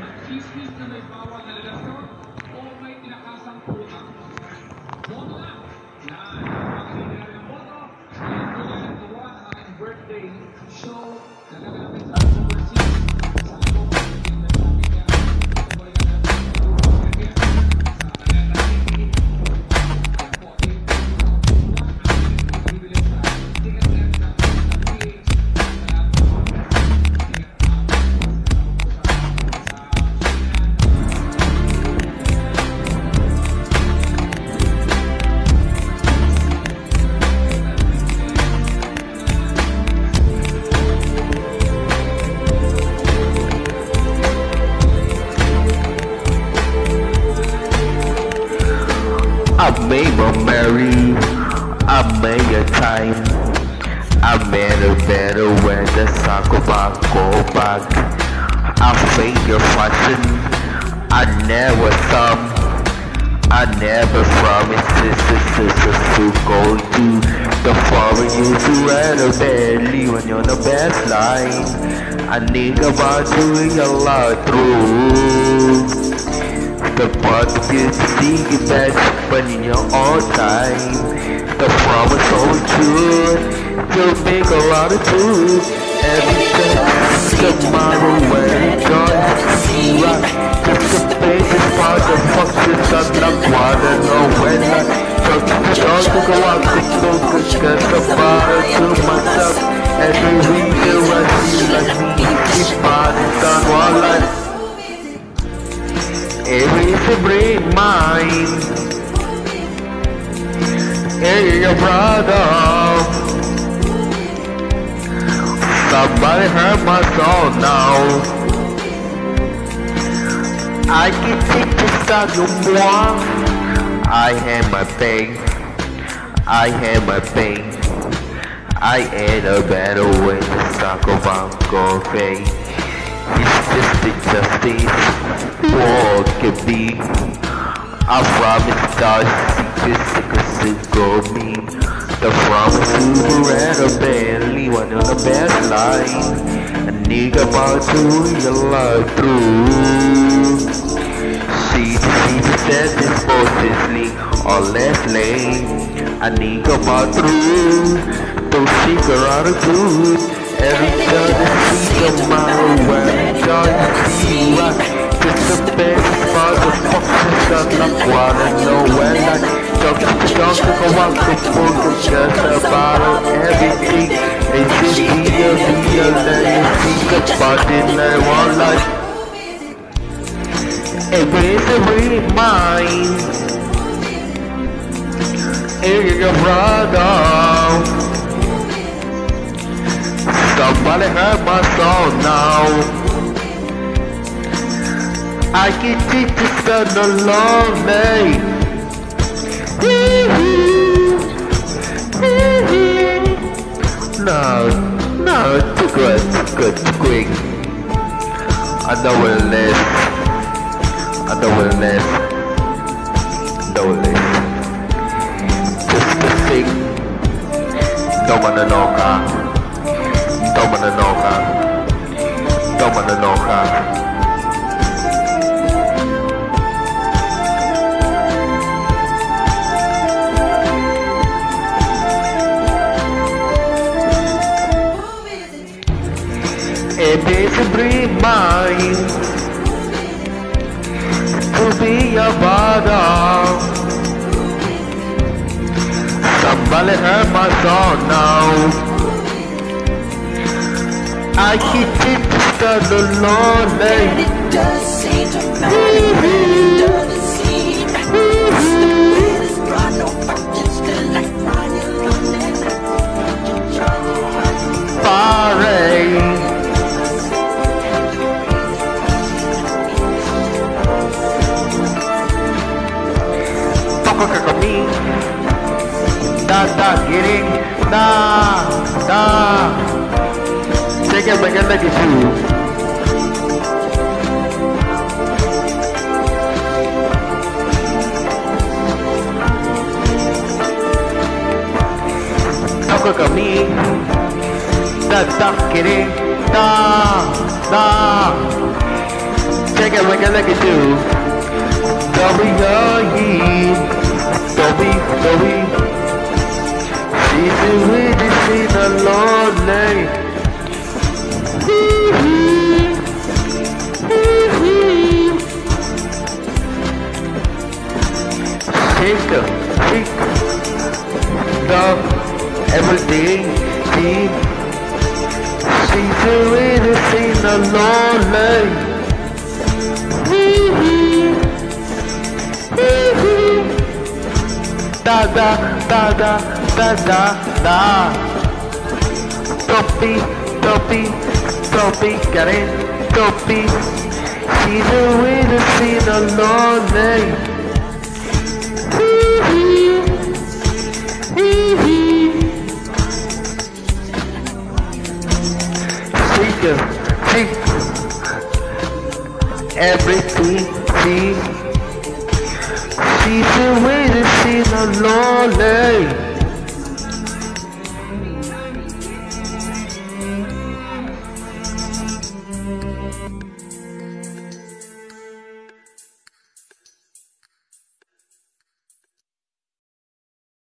Maciśnij, to jest mała delegacja. I made a time. I made a better when the soccer ball go back. I fake your fashion, I never thumb. I never promised sisters, sisters to go to the foreign you to rent a belly when you're on the best line. I think about doing a lot through. The that you when in your own time. The promise so true, you'll make a lot of food. Every day, tomorrow when gone, right. Just the basis part of functions I'm not wanna know when I talk to the go out to focus cause I'm bother to myself. Every week I see like me, keep body done while I Every every mine Hey your brother. Somebody hurt my soul now. I can take this out no more. I have my pain I have my pain I ain't a better way to talk about coffee It's just injustice What can be I promise God secrets secrets go me The promise to red a belly one on the best line A nigga about to realize through the see said this mostly or less lane A nigga about through Don't seek around a good Every time wanna know when I talk to the dog to go out to focus just about everything It's just real, real that you think about it like one life Every mind Is your brother. Somebody heard my song now. I can teach this gun along me. No, no, too good, too good, too quick. I don't will less. I don't will less. Don't less. Just the thing. Don't wanna know ka. Toma na noka. Toma na noka. It is a dream mine to be a bother. Somebody heard my song now. I keep it stand alone, And it does seem to matter Toco que comí. Da, da, getting. Da, da. Take it back and let it do. look at me. Da da kitty. Da da. Check it like I like it W W. She's a witness in the lonely. Shake, shake, the everything she she's a witness in the lonely. Da da da da da da da. Be, don't be, get it, be. She's a witness in the lonely. Everything, see. She's a witness in the lonely.